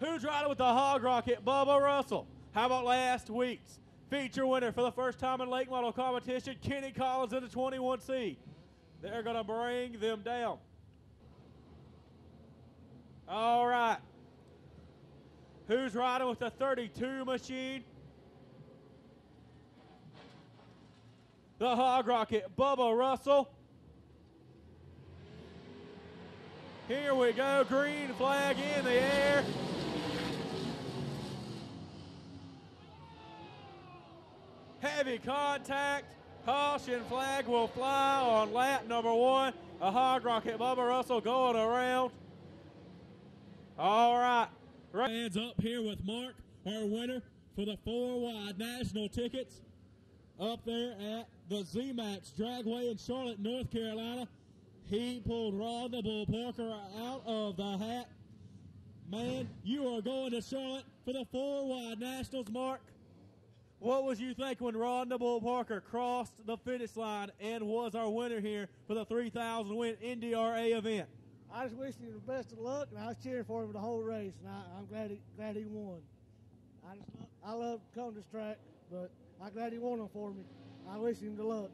Who's riding with the Hog Rocket? Bubba Russell. How about last week's feature winner for the first time in late model competition, Kenny Collins in the 21C. They're going to bring them down. All right. Who's riding with the 32 machine? The Hog Rocket, Bubba Russell. Here we go, green flag in the air. Heavy contact. Caution flag will fly on lap number one. A hog rocket Bubba Russell going around. All right. Hands up here with Mark, our winner for the four wide national tickets up there at the ZMAX Dragway in Charlotte, North Carolina. He pulled the Bull Parker out of the hat. Man, you are going to Charlotte for the four wide nationals, Mark. What was you think when Ron Bull Parker crossed the finish line and was our winner here for the 3,000 win NDRA event? I just wish him the best of luck, and I was cheering for him the whole race, and I, am glad he glad he won. I just I love coming to this track, but I'm glad he won them for me. I wish him the luck.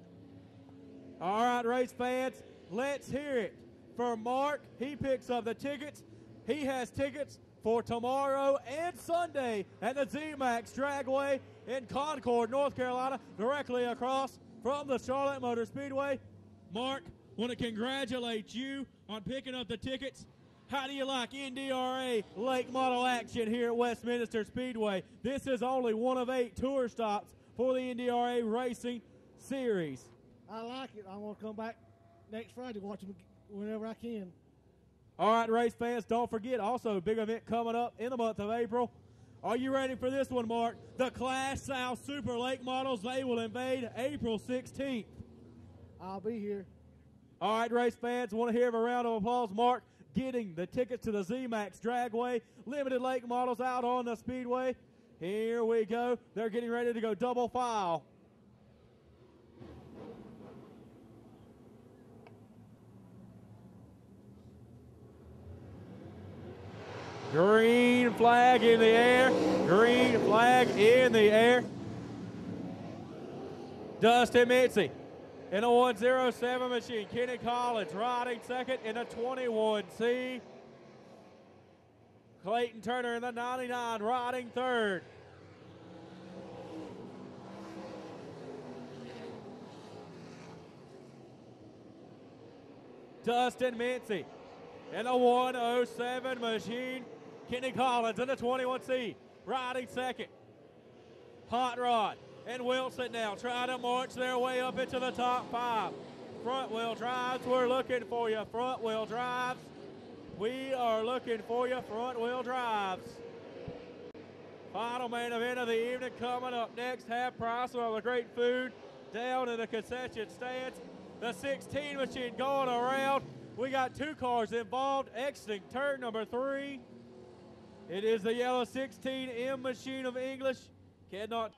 All right, race fans, let's hear it for Mark. He picks up the tickets. He has tickets for tomorrow and Sunday at the ZMAX Dragway in Concord, North Carolina, directly across from the Charlotte Motor Speedway. Mark, want to congratulate you on picking up the tickets. How do you like NDRA late model action here at Westminster Speedway? This is only one of eight tour stops for the NDRA Racing Series. I like it. I want to come back next Friday, watch them whenever I can. All right, race fans, don't forget also a big event coming up in the month of April. Are you ready for this one, Mark? The Class South Super Late Models, they will invade April 16th. I'll be here. All right, race fans, want to hear a round of applause. Mark getting the tickets to the ZMAX Dragway. Limited late models out on the speedway. Here we go. They're getting ready to go double file. Green flag in the air. Green flag in the air. Dustin Mincy in a 107 machine. Kenny Collins riding second in a 21C. Clayton Turner in the 99 riding third. Dustin Mincy in a 107 machine. Kenny Collins in the 21C, riding second. Hot Rod and Wilson now trying to march their way up into the top five. Front wheel drives, we're looking for you. Front wheel drives, we are looking for you. Front wheel drives. Final main event of the evening coming up next. Half price of the great food down in the concession stands. The 16 machine going around. We got two cars involved exiting turn number three. It is the yellow 16M machine of English. Cannot.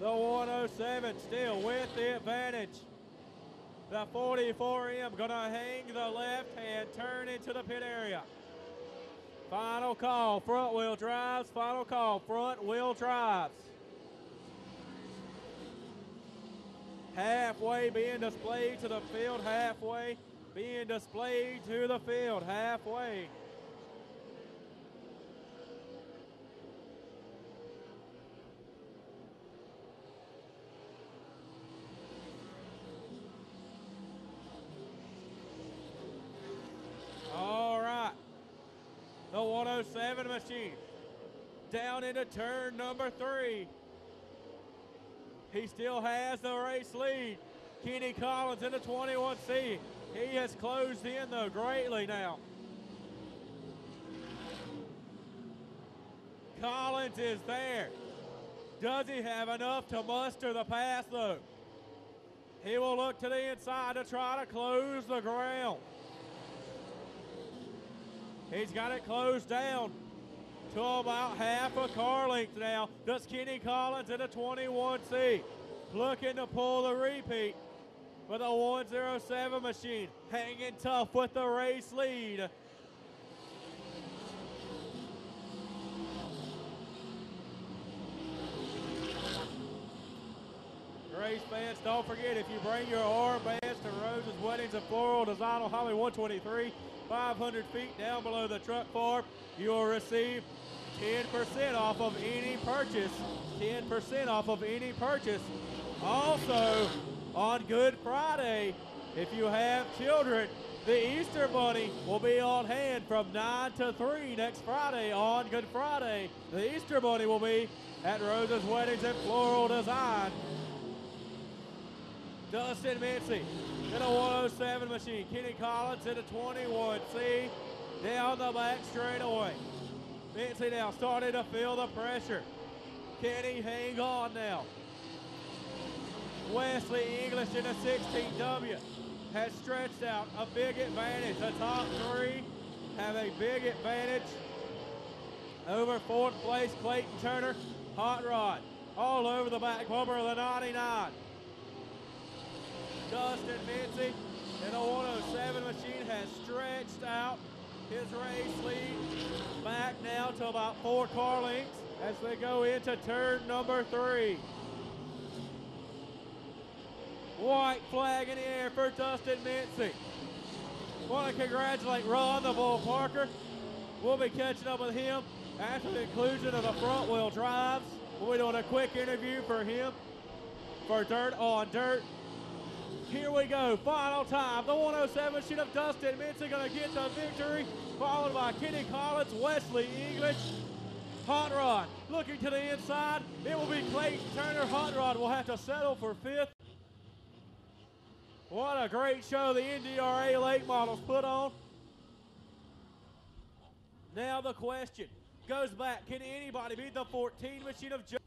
The 107 still with the advantage. The 44M gonna hang the left hand, turn into the pit area. Final call, front wheel drives. Final call, front wheel drives. Halfway being displayed to the field, halfway being displayed to the field, halfway. All right. The 107 machine down into turn number three. He still has the race lead. Kenny Collins in the 21C. He has closed in though greatly now. Collins is there. Does he have enough to muster the pass though? He will look to the inside to try to close the ground. He's got it closed down to about half a car length now. Does Kenny Collins in a 21C looking to pull the repeat with a 107 machine, hanging tough with the race lead. Race fans, don't forget if you bring your armbands Weddings and Floral Design on Highway 123, 500 feet down below the truck farm, you will receive 10% off of any purchase. 10% off of any purchase. Also, on Good Friday, if you have children, the Easter Bunny will be on hand from 9 to 3 next Friday on Good Friday. The Easter Bunny will be at Rose's Weddings and Floral Design. Dustin Mincy in a 107 machine. Kenny Collins in a 21C down the back straightaway. Mincy now starting to feel the pressure. Can he hang on now? Wesley English in a 16W has stretched out a big advantage. The top three have a big advantage over fourth place Clayton Turner, Hot Rod, all over the back bumper of the 99. Dustin Mincy in a 107 machine has stretched out his race lead back now to about four car lengths as they go into turn number three. White flag in the air for Dustin Mincy. Want to congratulate Ron the Bull Parker. We'll be catching up with him after the conclusion of the front wheel drives. We'll be doing a quick interview for him for Dirt on Dirt. Here we go, final time. The 107 sheet of Dustin Mincy gonna get the victory, followed by Kenny Collins, Wesley English, Hot Rod looking to the inside. It will be Clayton Turner. Hot Rod will have to settle for fifth. What a great show the NDRA late models put on. Now the question goes back, can anybody beat the 14 machine of Joe?